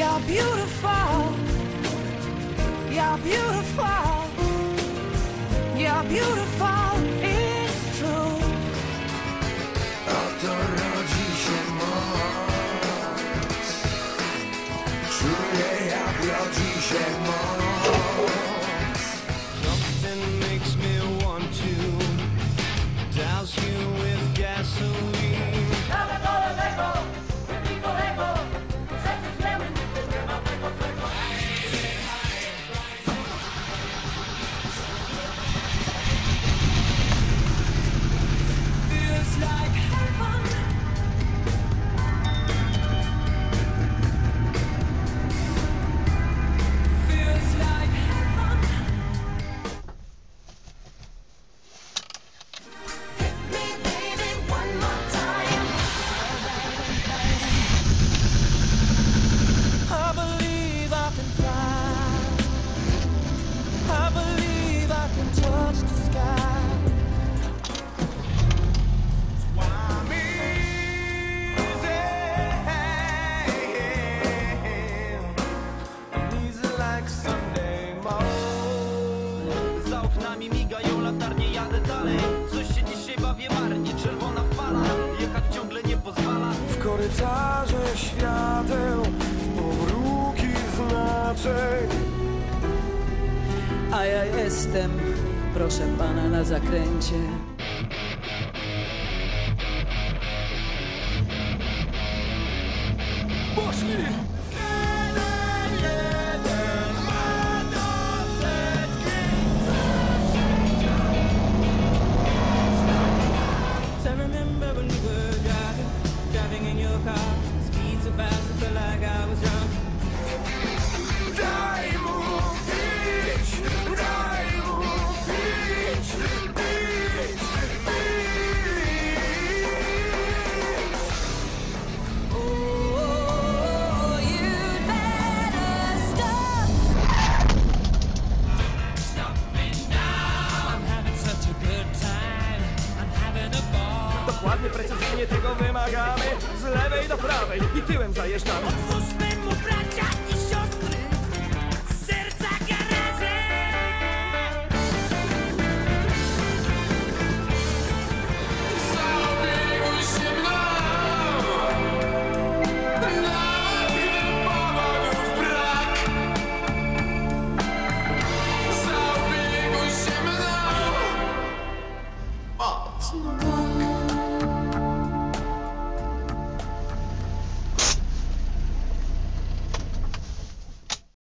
You're beautiful. You're beautiful. You're beautiful. It's true. Oto rodzi się Za oknami migają latarnie, jadę dalej Coś się dzisiaj bawię marnie, czerwona fala Jechać ciągle nie pozwala W korytarze świateł Pomruki znaczeń A ja jestem, proszę pana, na zakręcie. Poszli! dokładny, precyzyjnie tego wymagamy. Z lewej do prawej i tyłem zajeżdżamy. Otwórzmy mu bracia